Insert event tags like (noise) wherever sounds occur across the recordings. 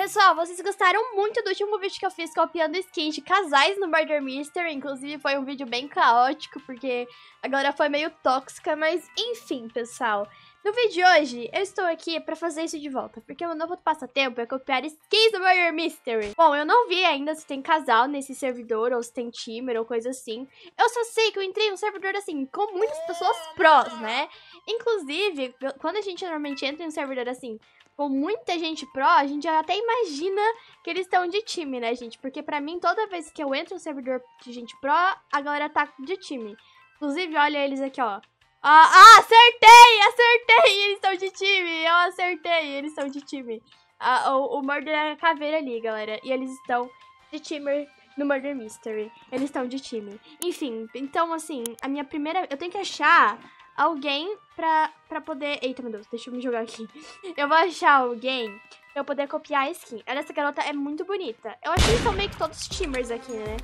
Pessoal, vocês gostaram muito do último vídeo que eu fiz copiando skins de casais no Murder Mystery. Inclusive, foi um vídeo bem caótico, porque a galera foi meio tóxica. Mas, enfim, pessoal. No vídeo de hoje, eu estou aqui pra fazer isso de volta, porque meu novo passatempo é copiar skins do Murder Mystery. Bom, eu não vi ainda se tem casal nesse servidor, ou se tem timer, ou coisa assim. Eu só sei que eu entrei um servidor, assim, com muitas pessoas prós, né? Inclusive, quando a gente normalmente entra em um servidor, assim, com muita gente pró, a gente já até imagina que eles estão de time, né, gente? Porque pra mim, toda vez que eu entro no servidor de gente pró, a galera tá de time. Inclusive, olha eles aqui, ó. Ah, ah acertei! Acertei! Eles estão de time! Eu acertei! Eles estão de time. Ah, o, o Murder é a caveira ali, galera. E eles estão de time no Murder Mystery. Eles estão de time. Enfim, então, assim, a minha primeira... Eu tenho que achar alguém pra, pra poder... Eita, meu Deus, deixa eu me jogar aqui. (laughs) Eu vou achar alguém pra eu poder copiar a skin. Essa garota é muito bonita. Eu acho que eles são meio que todos timers aqui, né?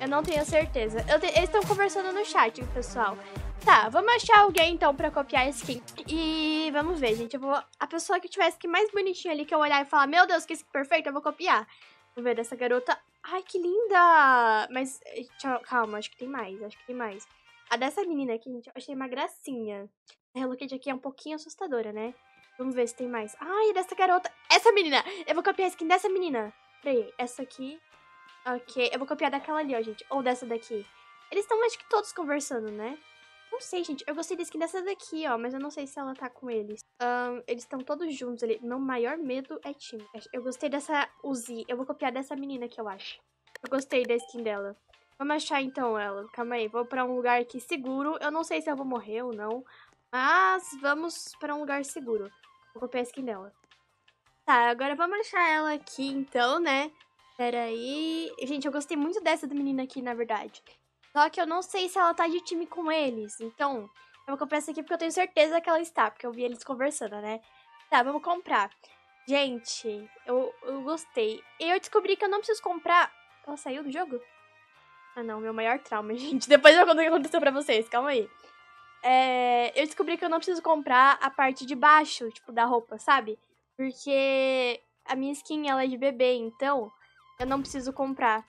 Eu não tenho certeza. Te... Eles estão conversando no chat, pessoal. Tá, vamos achar alguém, então, pra copiar a skin. E vamos ver, gente. Eu vou... A pessoa que tiver a skin mais bonitinha ali, que eu olhar e falar, meu Deus, que skin perfeita, eu vou copiar. Vamos ver dessa garota. Ai, que linda! Mas, calma, acho que tem mais, acho que tem mais. A dessa menina aqui, gente, eu achei uma gracinha. A Hello Kitty aqui é um pouquinho assustadora, né? Vamos ver se tem mais. Ai, dessa garota. Essa menina! Eu vou copiar a skin dessa menina. Peraí, essa aqui. Ok, eu vou copiar daquela ali, ó, gente. Ou dessa daqui. Eles estão, acho que todos conversando, né? Não sei, gente. Eu gostei da skin dessa daqui, ó. Mas eu não sei se ela tá com eles. Um, eles estão todos juntos ali. Meu maior medo é time. Eu gostei dessa Uzi. Eu vou copiar dessa menina aqui, eu acho. Eu gostei da skin dela. Vamos achar então ela. Calma aí, vou pra um lugar aqui seguro. Eu não sei se eu vou morrer ou não. Mas vamos pra um lugar seguro. Vou copiar a skin dela. Tá, agora vamos achar ela aqui então, né? Pera aí. Gente, eu gostei muito dessa da menina aqui, na verdade. Só que eu não sei se ela tá de time com eles. Então, eu vou comprar essa aqui porque eu tenho certeza que ela está. Porque eu vi eles conversando, né? Tá, vamos comprar. Gente, eu, eu gostei. Eu descobri que eu não preciso comprar... Ela saiu do jogo? Ah, não, meu maior trauma, (laughs) gente. Depois eu conto o que aconteceu pra vocês, calma aí. É, eu descobri que eu não preciso comprar a parte de baixo, tipo, da roupa, sabe? Porque a minha skin, ela é de bebê, então eu não preciso comprar.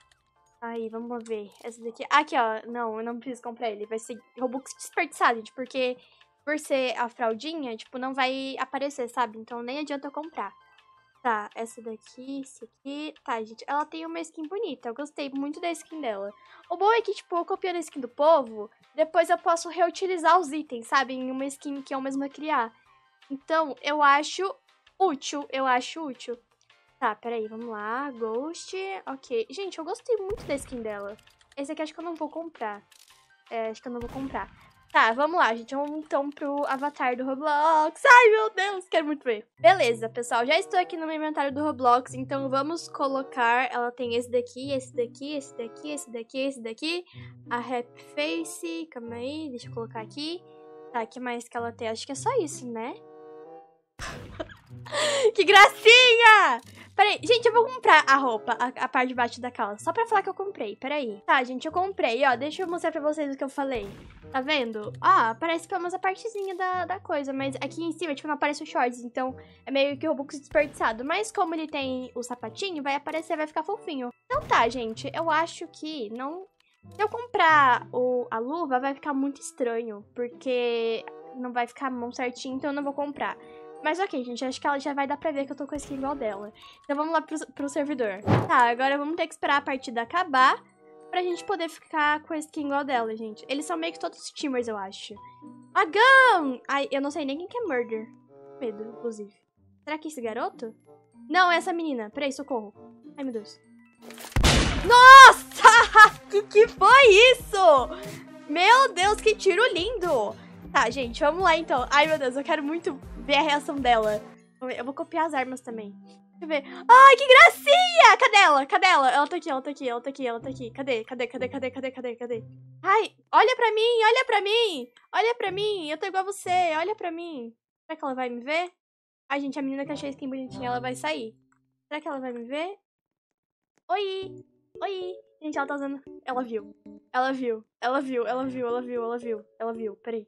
Aí, vamos ver. Essa daqui. Aqui, ó. Não, eu não preciso comprar ele. Vai ser Robux desperdiçado, gente, porque por ser a fraldinha, tipo, não vai aparecer, sabe? Então nem adianta eu comprar. Tá, essa daqui, esse aqui. Tá, gente, ela tem uma skin bonita. Eu gostei muito da skin dela. O bom é que, tipo, eu copiando a skin do povo, depois eu posso reutilizar os itens, sabe? Em uma skin que eu mesma criar. Então, eu acho útil. Eu acho útil. Tá, peraí, vamos lá. Ghost. Ok. Gente, eu gostei muito da skin dela. Esse aqui acho que eu não vou comprar. É, acho que eu não vou comprar. Tá, vamos lá, gente. Vamos então pro avatar do Roblox. Ai, meu Deus, quero muito ver. Beleza, pessoal. Já estou aqui no meu inventário do Roblox, então vamos colocar... Ela tem esse daqui, esse daqui, esse daqui, esse daqui, esse daqui. A Happy Face. Calma aí, deixa eu colocar aqui. Tá, que mais que ela tem? Acho que é só isso, né? (laughs) que gracinha! Peraí, gente, eu vou comprar a roupa, a, a parte de baixo da calça. Só pra falar que eu comprei, peraí. Tá, gente, eu comprei, ó. Deixa eu mostrar pra vocês o que eu falei. Tá vendo? Ah, aparece pelo menos a partezinha da, da coisa, mas aqui em cima, tipo, não aparece o shorts, então é meio que o Robux desperdiçado. Mas como ele tem o sapatinho, vai aparecer, vai ficar fofinho. Então tá, gente, eu acho que não... Se eu comprar o, a luva, vai ficar muito estranho, porque não vai ficar a mão certinho, então eu não vou comprar. Mas ok, gente, acho que ela já vai dar pra ver que eu tô com a skin igual dela. Então vamos lá pro, pro servidor. Tá, agora vamos ter que esperar a partida acabar pra gente poder ficar com a skin igual dela, gente. Eles são meio que todos streamers, eu acho. Agão! Ai, eu não sei nem quem que é Murder. Medo, inclusive. Será que é esse garoto? Não, é essa menina. Peraí, socorro. Ai, meu Deus. Nossa! (laughs) que que foi isso? Meu Deus, que tiro lindo! Tá, gente, vamos lá então. Ai, meu Deus, eu quero muito ver a reação dela. Eu vou copiar as armas também. Deixa eu ver. Ai, que gracinha! Cadê ela? Cadê ela? Ela tá aqui, ela tá aqui, ela tá aqui, ela tá aqui. Cadê? Cadê? Cadê? Cadê? Cadê? Cadê? Cadê? Ai, olha pra mim, olha pra mim! Olha pra mim, eu tô igual a você, olha pra mim. Será que ela vai me ver? Ai, gente, a menina que achei skin bonitinha, ela vai sair. Será que ela vai me ver? Oi! Oi! Gente, ela tá usando... Ela viu. Ela viu. Ela viu, ela viu, ela viu, ela viu. Ela viu, peraí.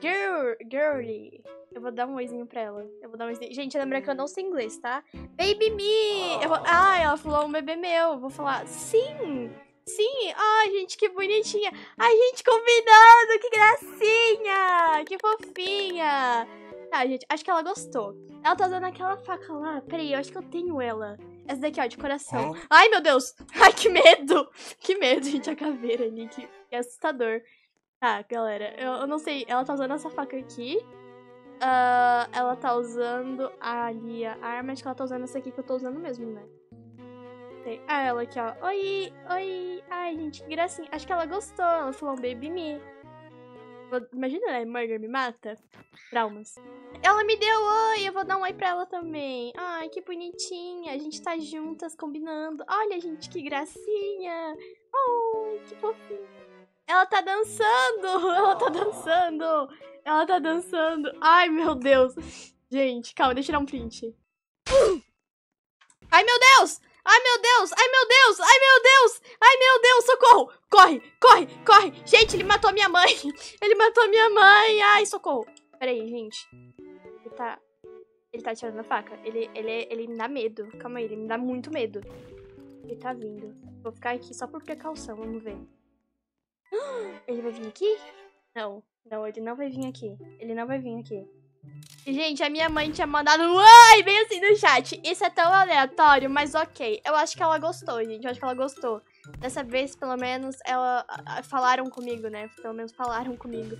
Girl, girly. Eu vou dar um oizinho pra ela. Eu vou dar um oizinho. Gente, lembra que eu não sei inglês, tá? Baby me! Vou... Ah, ela falou um bebê meu. Eu vou falar, sim! Sim! Ai, gente, que bonitinha! Ai, gente, combinando! Que gracinha! Que fofinha! Tá, gente, acho que ela gostou. Ela tá usando aquela faca lá. Peraí, eu acho que eu tenho ela. Essa daqui, ó, de coração. Ai, meu Deus! (laughs) Ai, que medo! Que medo, gente, a caveira ali. Que, que assustador. Tá, galera, eu, eu, não sei. Ela tá usando essa faca aqui. Uh, ela tá usando ali a arma. Acho que ela tá usando essa aqui que eu tô usando mesmo, né? Tem. Ah, ela aqui, ó. Oi, oi. Ai, gente, que gracinha. Acho que ela gostou. Ela falou um baby me. Imagina, né? Murder me mata. Traumas. Ela me deu oi, eu vou dar um oi pra ela também. Ai, que bonitinha. A gente tá juntas combinando. Olha, gente, que gracinha. Ai, que fofinha. Ela tá dançando! Ela tá dançando! Ela tá dançando. Ai, meu Deus. Gente, calma, deixa eu tirar um print. Ai, meu Deus! Ai, meu Deus! Ai, meu Deus! Ai, meu Deus! Ai, meu Deus! Socorro! Corre! Corre! Corre! Gente, ele matou minha mãe! (laughs) Ele matou minha mãe! Ai, socorro! Peraí, gente. Ele tá... Ele tá tirando a faca. Ele, ele, ele me dá medo. Calma aí, ele me dá muito medo. Ele tá vindo. Vou ficar aqui só por precaução, vamos ver. (gasps) Ele vai vir aqui? Não. Não, ele não vai vir aqui. Ele não vai vir aqui. Gente, a minha mãe tinha mandado um ai bem assim no chat. Isso é tão aleatório, mas ok. Eu acho que ela gostou, gente. Eu acho que ela gostou. Dessa vez, pelo menos, ela falaram comigo, né? Pelo menos falaram comigo.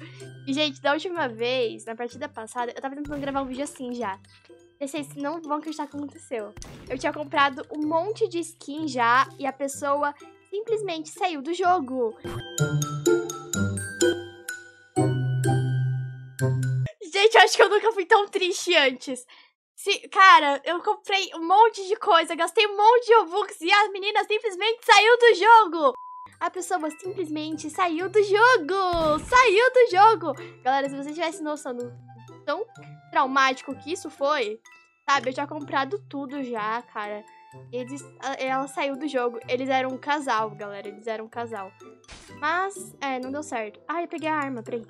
E, gente, da última vez, na partida passada, eu tava tentando gravar um vídeo assim já. Vocês não vão acreditar o que aconteceu. Eu tinha comprado um monte de skin já e a pessoa simplesmente saiu do jogo. Gente, eu acho que eu nunca fui tão triste antes. Se, cara, eu comprei um monte de coisa, gastei um monte de Robux e a menina simplesmente saiu do jogo. A pessoa simplesmente saiu do jogo! Saiu do jogo! Galera, se você tivesse noção do tão traumático que isso foi, sabe? Eu tinha comprado tudo já, cara. Eles, ela saiu do jogo. Eles eram um casal, galera. Eles eram um casal. Mas, é, não deu certo. Ah, eu peguei a arma, peraí.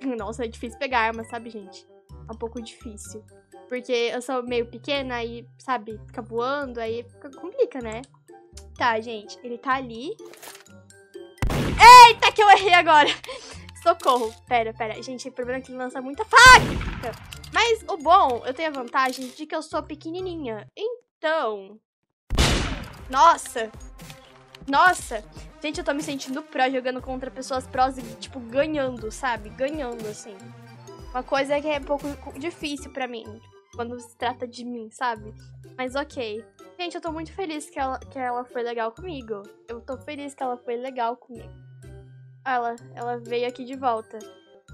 (laughs) Nossa, é difícil pegar arma, sabe, gente? É um pouco difícil. Porque eu sou meio pequena aí, sabe, fica voando, aí fica, complica, né? Tá, gente, ele tá ali. Eita, que eu errei agora! (laughs) Socorro. Pera, pera. Gente, o problema é que ele lança muita faca. Mas o bom, eu tenho a vantagem de que eu sou pequenininha. Então... Nossa! Nossa! Gente, eu tô me sentindo pró jogando contra pessoas prós e, tipo, ganhando, sabe? Ganhando, assim. Uma coisa que é um pouco difícil pra mim, quando se trata de mim, sabe? Mas ok. Gente, eu tô muito feliz que ela, que ela foi legal comigo. Eu tô feliz que ela foi legal comigo. Ela, ela veio aqui de volta.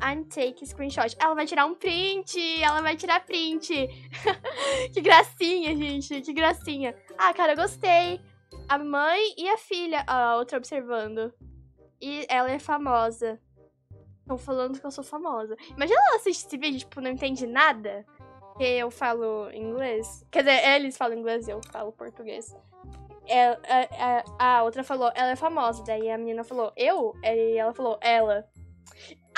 I'm take screenshot. Ela vai tirar um print! Ela vai tirar print! (laughs) que gracinha, gente! Que gracinha! Ah, cara, eu gostei! a mãe e a filha, a outra observando. E ela é famosa. Estão falando que eu sou famosa. Imagina ela assistir esse vídeo, tipo, não entende nada. Que eu falo inglês. Quer dizer, eles falam inglês e eu falo português. A, a, a, outra falou, ela é famosa. Daí a menina falou, eu? E ela falou, ela.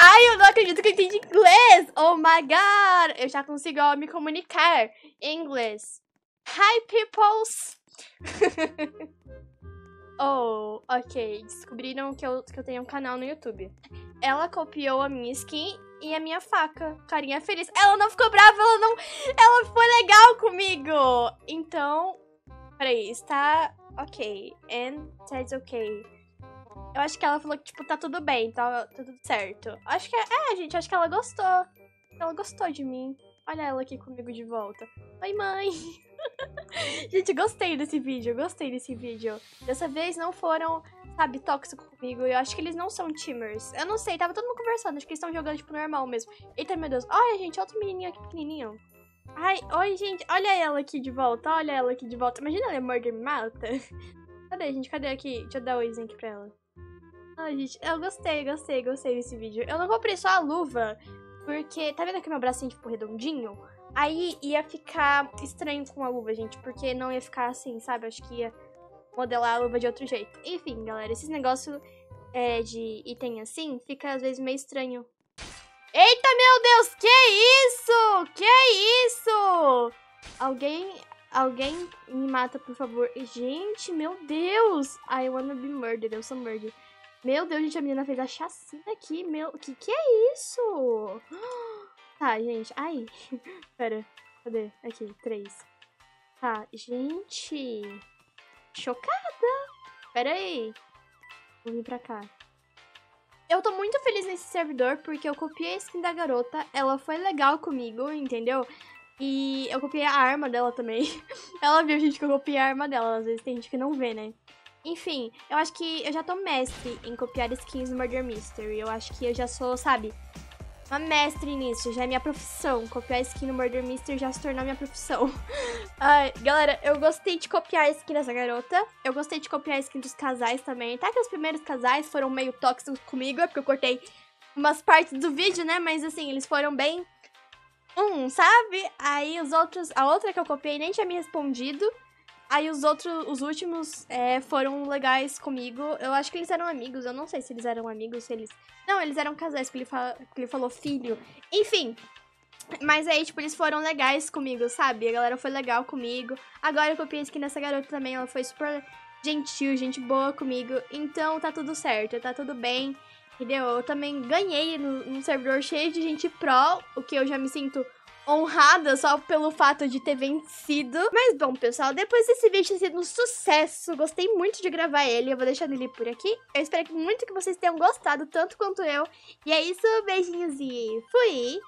Ai, eu não acredito que eu entendi inglês! Oh my god! Eu já consigo ó, me comunicar em inglês. Hi, peoples! (laughs) oh, ok. Descobriram que eu, que eu tenho um canal no YouTube. Ela copiou a minha skin e a minha faca. Carinha feliz. Ela não ficou brava, ela não. Ela foi legal comigo. Então. Peraí, está ok. And that's ok. Eu acho que ela falou que, tipo, tá tudo bem, tá, tá tudo certo. Acho que é, é, gente, acho que ela gostou. Ela gostou de mim. Olha ela aqui comigo de volta. Oi, mãe! (laughs) Gente, gostei desse vídeo, gostei desse vídeo. Dessa vez não foram, sabe, tóxicos comigo. Eu acho que eles não são teamers. Eu não sei, tava todo mundo conversando. Acho que eles estão jogando, tipo, normal mesmo. Eita, meu Deus. Olha, gente, outro menininho aqui pequenininho. Ai, oi, gente. Olha ela aqui de volta, olha ela aqui de volta. Imagina ela é Murder me mata. Cadê, gente? Cadê aqui? Deixa eu dar oizinho aqui pra ela. Ai, gente, eu gostei, gostei, gostei desse vídeo. Eu não comprei só a luva, porque... Tá vendo aqui meu bracinho, tipo, redondinho? Aí ia ficar estranho com a luva, gente, porque não ia ficar assim, sabe? Acho que ia modelar a luva de outro jeito. Enfim, galera, esses negócios é, de item assim fica às vezes meio estranho. Eita, meu Deus, que isso? Que isso? Alguém, alguém me mata, por favor. Gente, meu Deus. I wanna be murdered, eu sou murdered. Meu Deus, gente, a menina fez a chacina aqui, meu... Que que é isso? (gasps) Tá, gente, ai. (laughs) Pera, cadê? Aqui, três. Tá, gente... Chocada. Pera aí. Vou vir pra cá. Eu tô muito feliz nesse servidor porque eu copiei a skin da garota, ela foi legal comigo, entendeu? E eu copiei a arma dela também. (laughs) ela viu, gente, que eu copiei a arma dela, às vezes tem gente que não vê, né? Enfim, eu acho que eu já tô mestre em copiar skins no Murder Mystery. Eu acho que eu já sou, sabe, uma mestre nisso, já é minha profissão. Copiar skin no Murder Mystery já se tornou minha profissão. (laughs) Ai, galera, eu gostei de copiar a skin dessa garota. Eu gostei de copiar a skin dos casais também. Até que os primeiros casais foram meio tóxicos comigo, é porque eu cortei umas partes do vídeo, né? Mas assim, eles foram bem. Um, sabe? Aí os outros. A outra que eu copiei nem tinha me respondido. Aí os outros, os últimos é, foram legais comigo. Eu acho que eles eram amigos. Eu não sei se eles eram amigos, se eles. Não, eles eram casais, porque ele, ele falou filho. Enfim. Mas aí, tipo, eles foram legais comigo, sabe? A galera foi legal comigo. Agora eu copiei a skin dessa garota também. Ela foi super gentil, gente boa comigo. Então tá tudo certo, tá tudo bem. Entendeu? Eu também ganhei num servidor cheio de gente pró, o que eu já me sinto honrada só pelo fato de ter vencido. Mas bom, pessoal, depois desse vídeo ter sido um sucesso, gostei muito de gravar ele, eu vou deixar ele por aqui. Eu espero muito que vocês tenham gostado, tanto quanto eu. E é isso, beijinhos e fui!